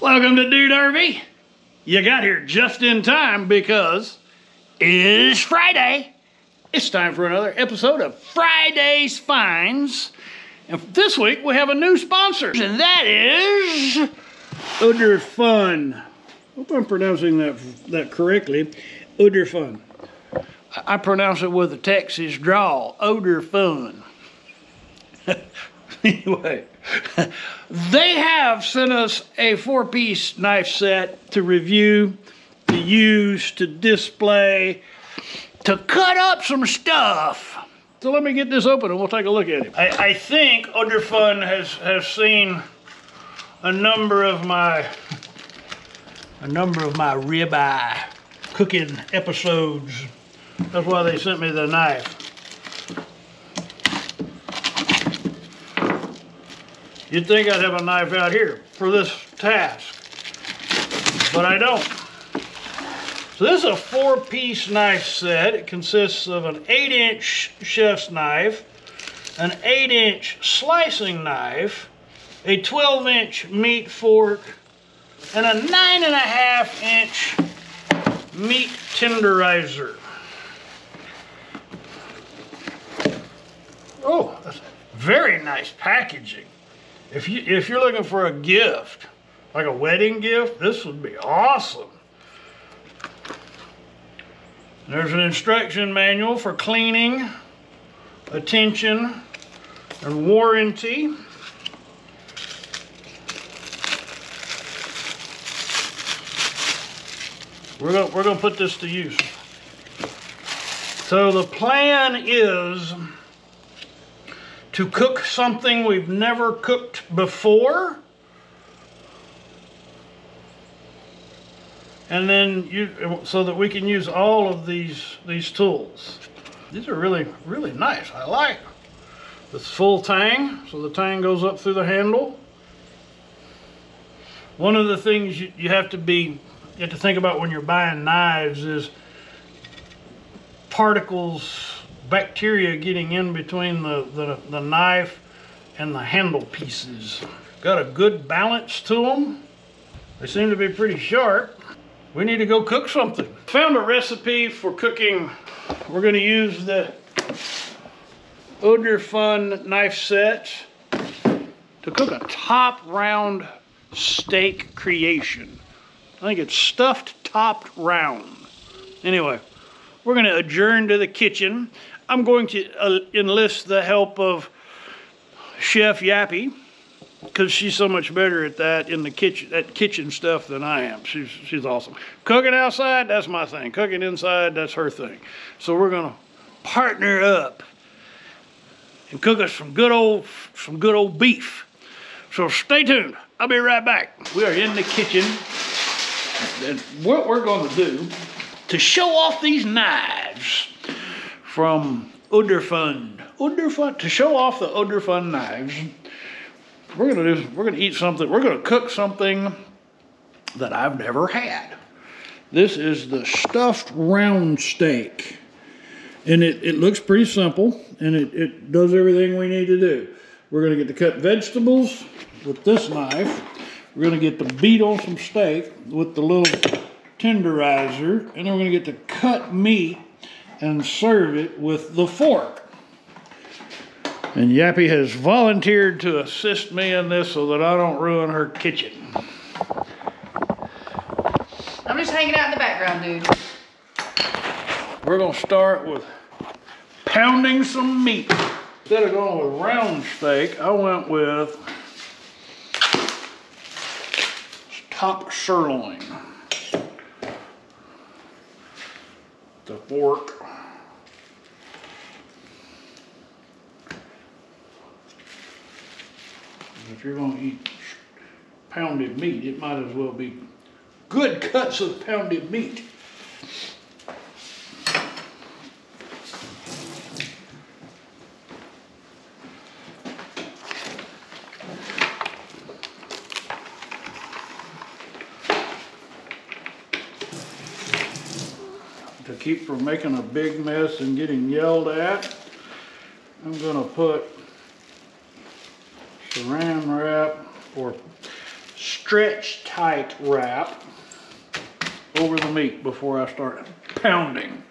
Welcome to Dude RV. You got here just in time because it's Friday. It's time for another episode of Friday's Finds. And this week we have a new sponsor, and that is Udder Fun. Hope I'm pronouncing that that correctly. Fun. I I pronounce it with a Texas drawl. Oderfun. anyway, they have sent us a four piece knife set to review, to use, to display, to cut up some stuff. So let me get this open and we'll take a look at it. I, I think Underfun has, has seen a number of my a number of my ribeye cooking episodes. That's why they sent me the knife. You'd think I'd have a knife out here for this task, but I don't. So this is a four-piece knife set. It consists of an 8-inch chef's knife, an 8-inch slicing knife, a 12-inch meat fork, and a 9.5-inch meat tenderizer. Oh, that's very nice packaging. If you if you're looking for a gift, like a wedding gift, this would be awesome. There's an instruction manual for cleaning, attention, and warranty. We're gonna we're gonna put this to use. So the plan is to cook something we've never cooked before. And then you, so that we can use all of these, these tools. These are really, really nice. I like this full tang, so the tang goes up through the handle. One of the things you, you have to be, you have to think about when you're buying knives is particles bacteria getting in between the, the, the knife and the handle pieces. Got a good balance to them. They seem to be pretty sharp. We need to go cook something. Found a recipe for cooking. We're gonna use the Oderfun knife set to cook a top round steak creation. I think it's stuffed topped round. Anyway, we're gonna adjourn to the kitchen. I'm going to uh, enlist the help of Chef Yappy because she's so much better at that in the kitchen, at kitchen stuff than I am. She's she's awesome. Cooking outside, that's my thing. Cooking inside, that's her thing. So we're gonna partner up and cook us some good old some good old beef. So stay tuned. I'll be right back. We are in the kitchen, and what we're gonna do to show off these knives from Underfund. Underfund to show off the Underfund knives. We're gonna do. We're gonna eat something. We're gonna cook something that I've never had. This is the stuffed round steak, and it, it looks pretty simple, and it, it does everything we need to do. We're gonna get to cut vegetables with this knife. We're gonna get to beat on some steak with the little tenderizer, and then we're gonna get to cut meat and serve it with the fork. And Yappy has volunteered to assist me in this so that I don't ruin her kitchen. I'm just hanging out in the background, dude. We're gonna start with pounding some meat. Instead of going with round steak, I went with top sirloin. The fork. If you're gonna eat pounded meat, it might as well be good cuts of pounded meat. To keep from making a big mess and getting yelled at, I'm gonna put saran wrap or stretch tight wrap over the meat before I start pounding.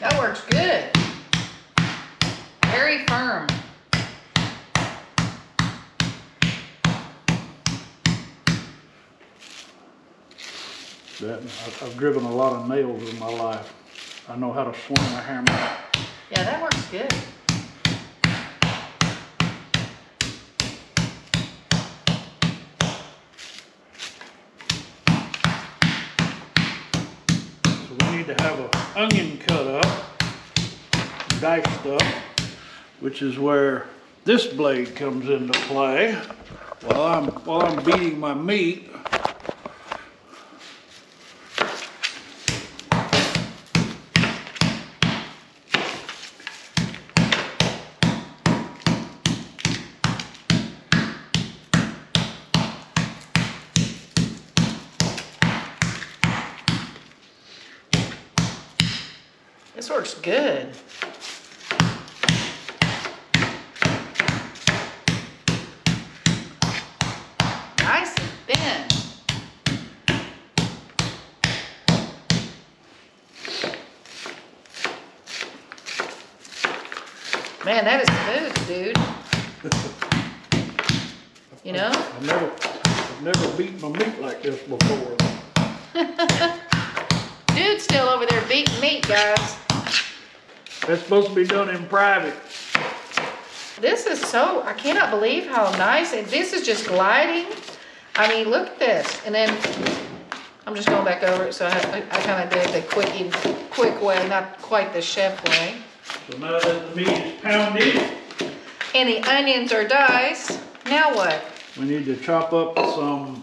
That works good. Very firm. That, I've- I've driven a lot of nails in my life. I know how to swing a hammer. Yeah, that works good. So we need to have an onion cut up, diced up, which is where this blade comes into play. While I'm, while I'm beating my meat, This works good. Nice and thin. Man, that is smooth, dude. You know? I've never, I've never beaten my meat like this before. Dude's still over there beating meat, guys. That's supposed to be done in private. This is so, I cannot believe how nice, and this is just gliding. I mean, look at this, and then, I'm just going back over it, so I, I, I kinda did the quick, quick way, not quite the chef way. So now that the meat is pounded, And the onions are diced, now what? we need to chop up some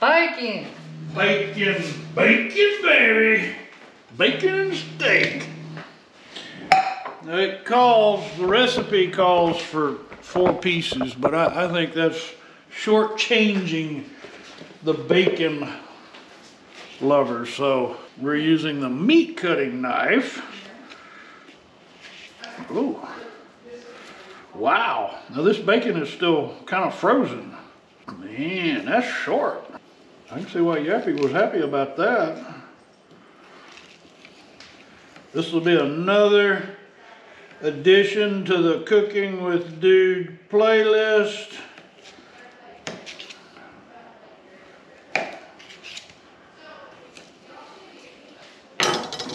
Bacon. bacon, bacon, baby, bacon and steak. It calls, the recipe calls for four pieces, but I, I think that's shortchanging the bacon lovers. So we're using the meat cutting knife. Ooh. Wow. Now this bacon is still kind of frozen. Man, that's short. I can see why Yappy was happy about that. This will be another addition to the Cooking with Dude playlist.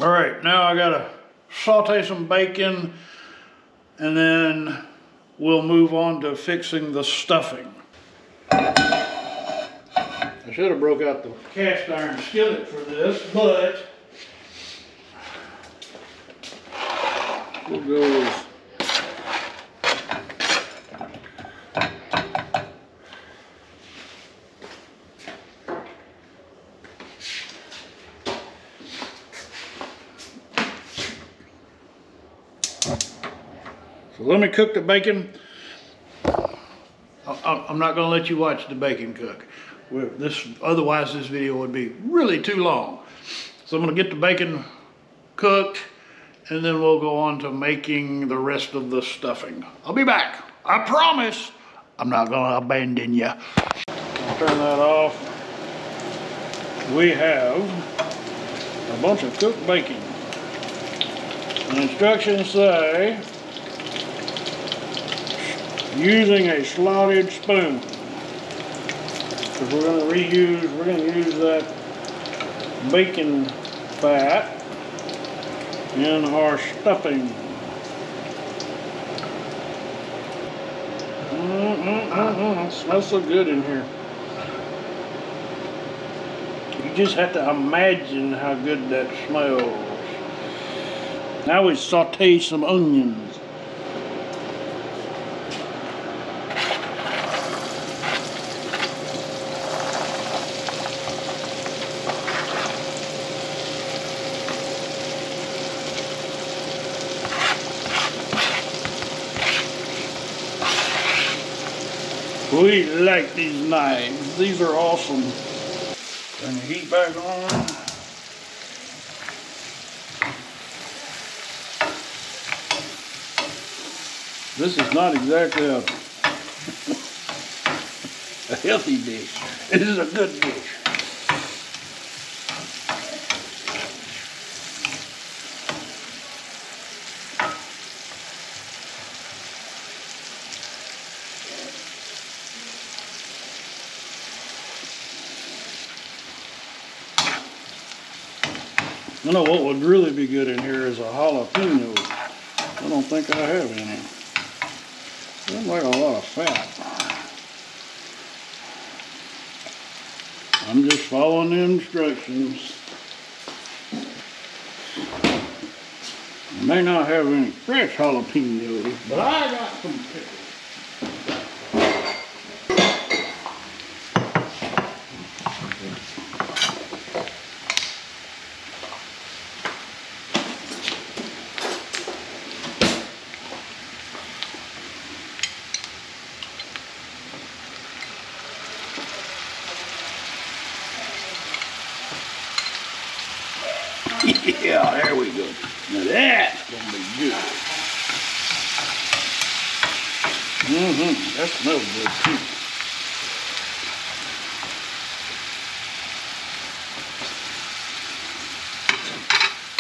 All right, now I gotta saute some bacon and then we'll move on to fixing the stuffing. I should have broke out the cast iron skillet for this, but we'll go with So let me cook the bacon. I'm not gonna let you watch the bacon cook. This, otherwise this video would be really too long. So I'm gonna get the bacon cooked and then we'll go on to making the rest of the stuffing. I'll be back. I promise. I'm not gonna abandon you. Turn that off. We have a bunch of cooked bacon. The instructions say using a slotted spoon. Because we're gonna reuse, we're gonna use that bacon fat in our stuffing. Smells so good in here. You just have to imagine how good that smells. Now we saute some onions. We like these knives. These are awesome. Turn the heat back on. This is not exactly a, a healthy dish. It is a good dish. You know what would really be good in here is a jalapeno. I don't think I have any. Doesn't like a lot of fat. I'm just following the instructions. I may not have any fresh jalapenos, but I got some pickles. Yeah, there we go. Now that's gonna be good. Mm-hmm, that smells good too.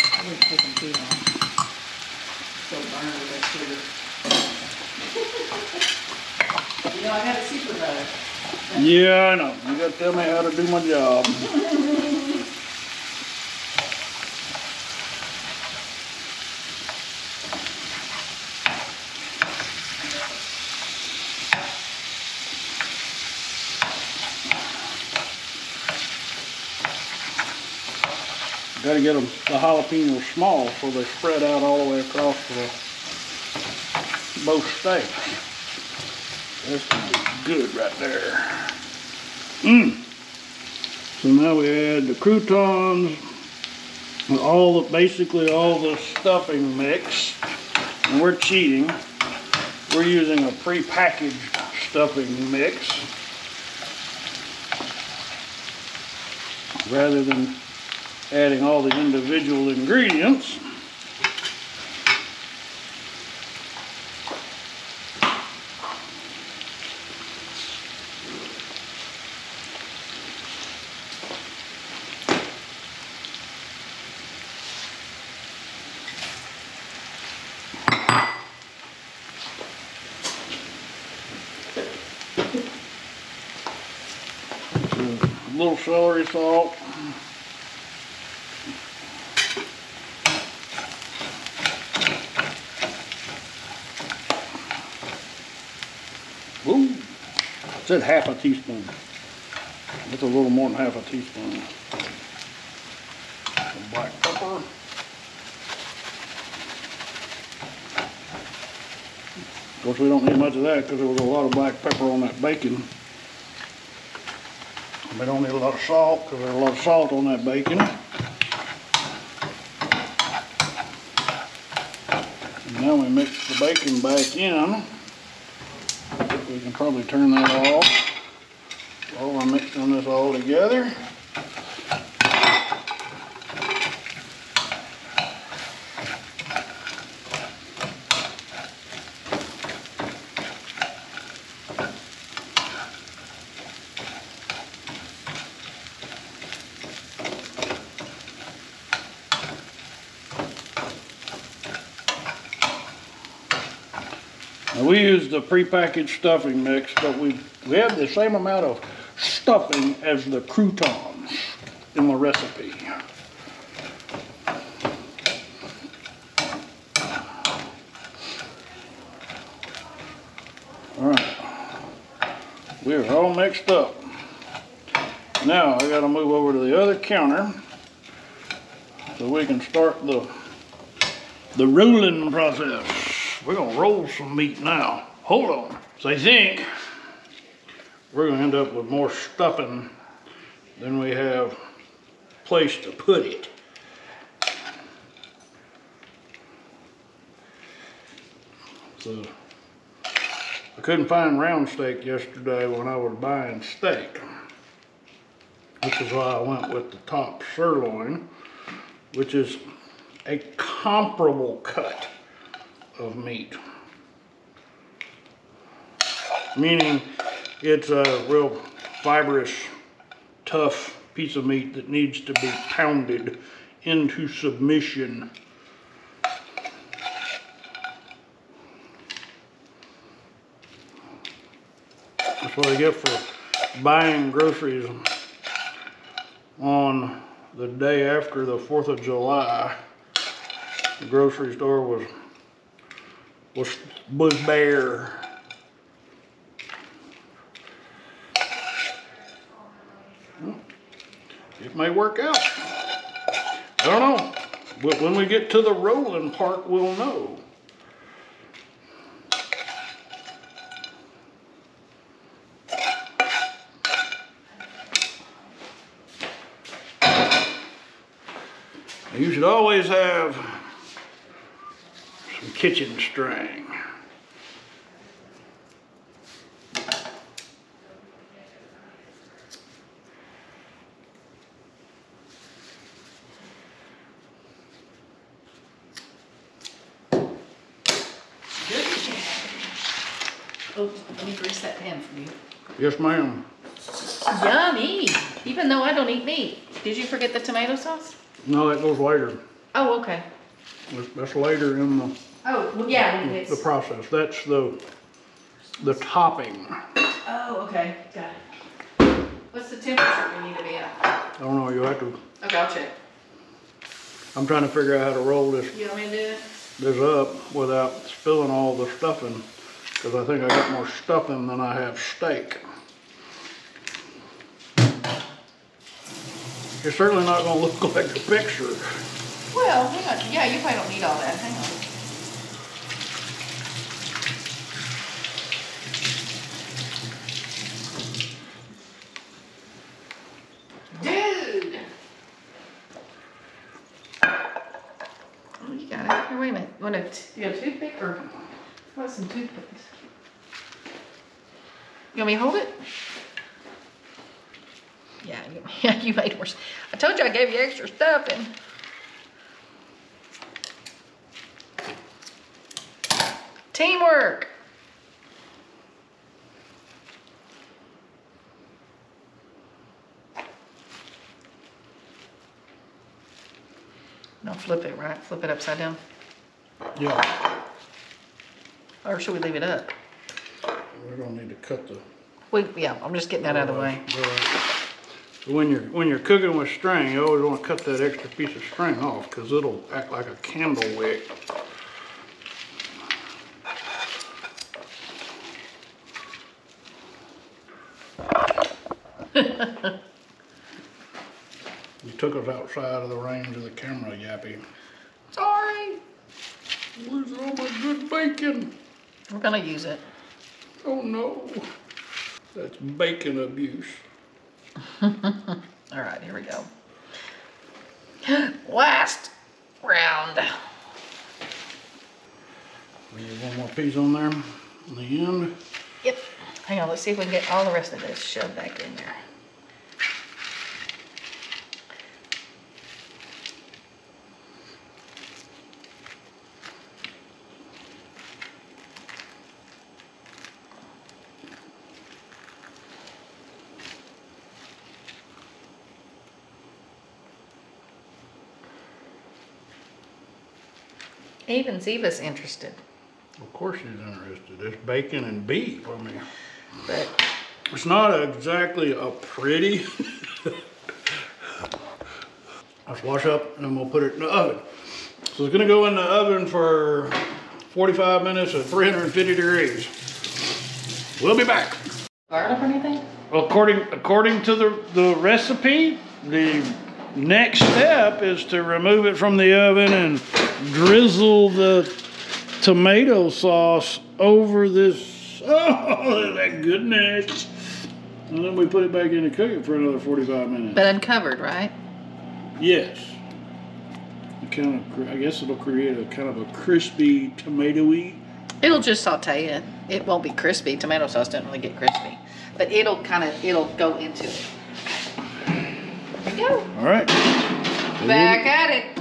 I wouldn't take them too long. So burned with that sugar. You know, I got a supervisor. Yeah, I know. You gotta tell me how to do my job. Gotta get them, the jalapenos small so they spread out all the way across the, both steaks. Gonna be good right there. Mmm. So now we add the croutons, all the, basically all the stuffing mix. And we're cheating. We're using a prepackaged stuffing mix. Rather than adding all the individual ingredients. A little celery salt. Ooh, said half a teaspoon. That's a little more than half a teaspoon. Some black pepper. Of course, we don't need much of that because there was a lot of black pepper on that bacon. We don't need a lot of salt because there's a lot of salt on that bacon. And now we mix the bacon back in. We can probably turn that off while we're mixing this all together. Now, we use the prepackaged stuffing mix, but we, we have the same amount of stuffing as the croutons in the recipe. All right, we're all mixed up. Now, I gotta move over to the other counter so we can start the, the rolling process. We're gonna roll some meat now. Hold on. So I think we're gonna end up with more stuffing than we have place to put it. So I couldn't find round steak yesterday when I was buying steak. Which is why I went with the top sirloin, which is a comparable cut of meat. Meaning it's a real fibrous, tough piece of meat that needs to be pounded into submission. That's what I get for buying groceries on the day after the Fourth of July. The grocery store was was was bare. May work out. I don't know. But when we get to the rolling part, we'll know. You should always have some kitchen string. Oh, let me grease that pan for you. Yes, ma'am. Yummy, even though I don't eat meat. Did you forget the tomato sauce? No, that goes later. Oh, okay. That's- later in the, Oh, well, yeah, the it's, process. That's the, the topping. oh, okay, got it. What's the temperature we need to be at? I don't know, you have to, Okay, I'll check. I'm trying to figure out how to roll this, You want me to do it? this up without spilling all the stuffing. Cause I think I got more stuffing than I have steak. You're certainly not gonna look like the picture. Well, hang on, yeah, you probably don't need all that, hang on. Dude! Oh, you got it, here, wait a minute, you want a, t- you got a toothpick or, what, some toothpicks? You want me to hold it? Yeah, you, yeah, you made worse. I told you I gave you extra stuffing. Teamwork. No, flip it, right? Flip it upside down. Yeah, Or should we leave it up? we're gonna need to cut the. We, yeah, I'm just getting that out of the uh, way. So When you're, when you're cooking with string, you always wanna cut that extra piece of string off, cause it'll act like a candle wick. You took us outside of the range of the camera, Yappy. Sorry. Where's all my good bacon? We're gonna use it. Oh no, that's bacon abuse. All right, here we go. Last round. We need one more piece on there, on the end. Yep. Hang on, let's see if we can get all the rest of this shoved back in there. Even Ziva's interested, Of course she's interested. It's bacon and beef. I mean, but it's not exactly a pretty. Let's wash up and then we'll put it in the oven. So it's gonna go in the oven for 45 minutes at 350 degrees. We'll be back. garlic or anything? According, according to the, the recipe, the next step is to remove it from the oven and drizzle the tomato sauce over this. Oh, that goodness. And then we put it back in to cook it for another 45 minutes. But uncovered, right? Yes. It kind of, I guess it'll create a kind of a crispy tomatoey. It'll just saute it. It won't be crispy. Tomato sauce doesn't really get crispy. But it'll kind of, it'll go into it. There we go. All right. Back at it.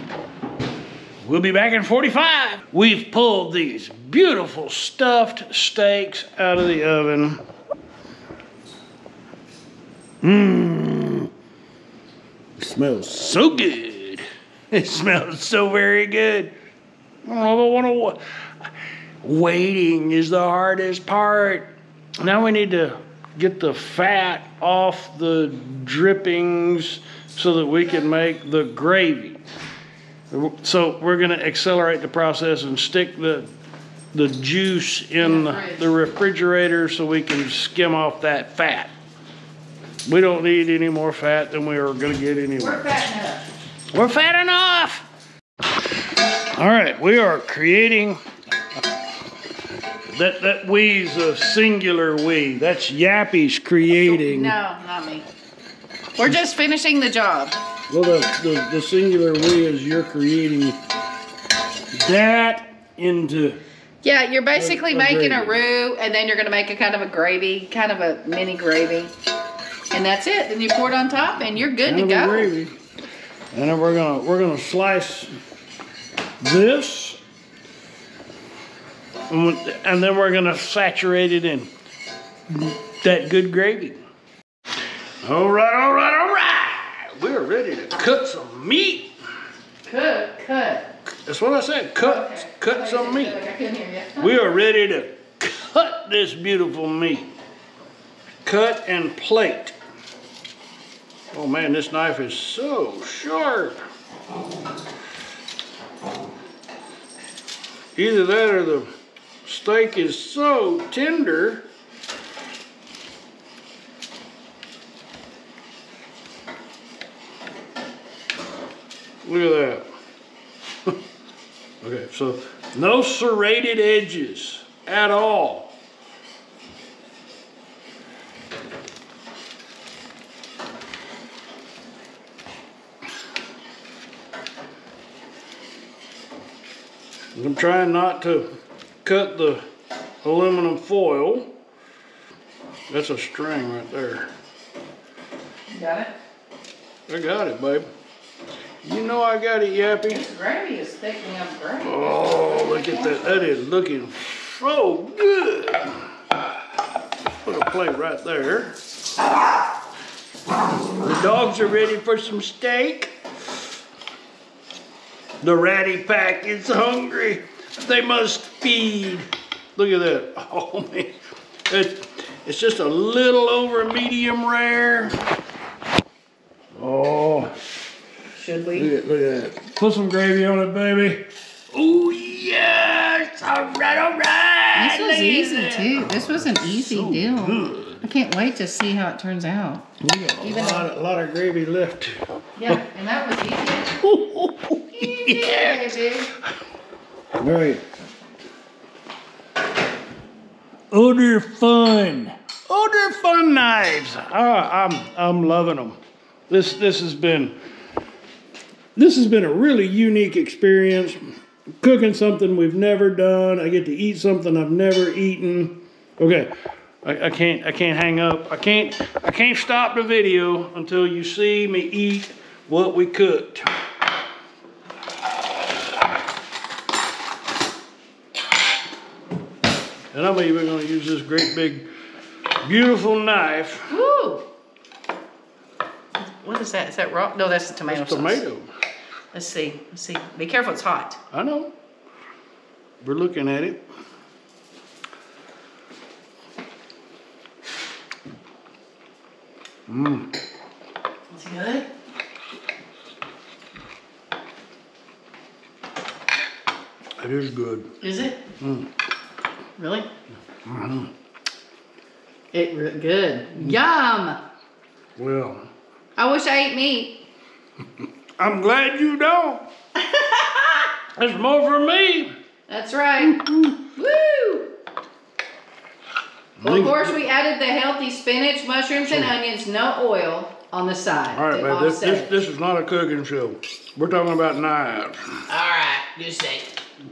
We'll be back in 45. We've pulled these beautiful stuffed steaks out of the oven. Mmm. Smells so good. It smells so very good. Oh, I don't know if I want to. Waiting is the hardest part. Now we need to get the fat off the drippings so that we can make the gravy. So we're going to accelerate the process and stick the the juice in the, the refrigerator so we can skim off that fat. We don't need any more fat than we are going to get anyway. We're fat enough. We're fat enough. All right, we are creating that that we's a singular we. That's Yappy's creating. No, not me. We're just finishing the job. Well, the, the, the singular we is you're creating that into. Yeah, you're basically A- a making a roux, and then you're gonna make a kind of a gravy, kind of a mini gravy, and that's it. Then you pour it on top, and you're good kind to go. gravy. And then we're gonna we're gonna slice this, and and then we're gonna saturate it in that good gravy. All right, all right, all right. Ready to cut some meat. Cut, cut. That's what I said. Cut, cut some meat. I couldn't hear you. We are ready to cut this beautiful meat. Cut and plate. Oh man, this knife is so sharp. Either that or the steak is so tender. Look at that. Okay, so no serrated edges at all. I'm trying not to cut the aluminum foil. That's a string right there. Got it? I got it, babe. You know I got it, Yappy. This gravy is thickening up great. Oh, look at that. That is looking so good. Put a plate right there. The dogs are ready for some steak. The ratty pack is hungry. They must feed. Look at that. Oh man. It's, it's just a little over medium rare. Oh. Should Look at, look at that. Put some gravy on it, baby. Oh, yes. All right, all right. This was easy too. This was an easy So deal. good. I can't wait to see how it turns out. We got a Even lot, a lot of gravy left. Yeah, and that was easy. yeah. Easy. All right. Oderfun. Odor fun knives. Ah, I'm I'm loving them. This this has been this has been a really unique experience. Cooking something we've never done. I get to eat something I've never eaten. Okay. I, I can't I can't hang up. I can't I can't stop the video until you see me eat what we cooked. And I'm even gonna use this great big beautiful knife. Woo! What is that? Is that raw? No, that's the tomato sauce. Tomato. Let's see. Let's see. Be careful, it's hot. I know. We're looking at it. Mmm. Is it good? It is good. Is it? Mm. Really? Mmm. It re- good. Yum! Well, I wish I ate meat. I'm glad you don't. There's more for me. That's right. Woo! Well, of course, we added the healthy spinach, mushrooms, and onions, no oil on the side. All right, babe. This, this, this is not a cooking show. We're talking about knives. All right, you say.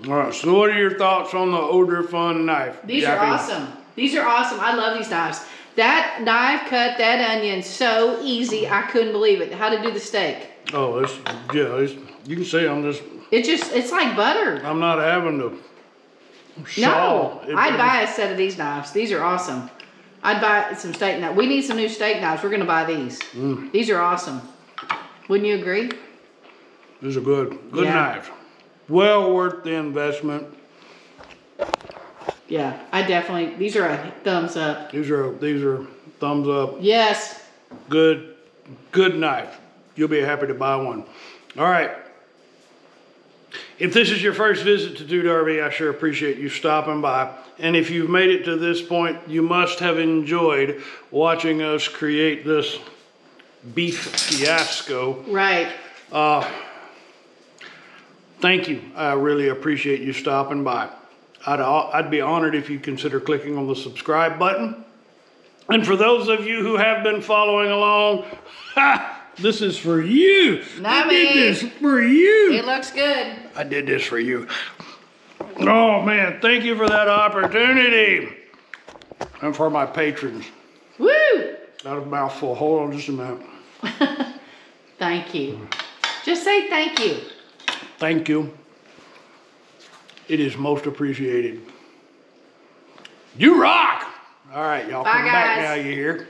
All right. So, what are your thoughts on the Oderfun knife? These are awesome. These are awesome. I love these knives. That knife cut that onion so easy. I couldn't believe it. How to do the steak? Oh, it's yeah, it's You can see I'm just, It just, it's like butter. I'm not having to No. It- I'd buy a set of these knives. These are awesome. I'd buy some steak knives. We need some new steak knives. We're gonna buy these. Mm. These are awesome. Wouldn't you agree? These are good, good Yeah. knives. Well worth the investment. Yeah, I definitely, these are a thumbs up. These are, these are thumbs up. Yes. Good, good knife. You'll be happy to buy one. All right. If this is your first visit to Dude RV, I sure appreciate you stopping by. And if you've made it to this point, you must have enjoyed watching us create this beef fiasco. Right. Uh, thank you. I really appreciate you stopping by. I'd, I'd be honored if you consider clicking on the subscribe button. And for those of you who have been following along, ha, this is for you. I Not did me. this for you. It looks good. I did this for you. Oh man, thank you for that opportunity. And for my patrons. Woo! That was a mouthful. Hold on just a minute. Thank you. Just say thank you. Thank you. It is most appreciated. You rock! All right, y'all Bye, come back guys. now, you hear?